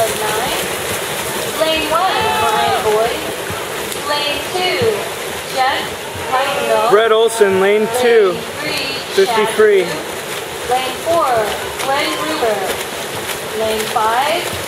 of 9. Lane 1, Ryan Boyd. Lane 2, Jeff Heidenville. Brett Olsen, lane two, Lane 3, 53. Lane 4, Glenn Gruber. Lane 5,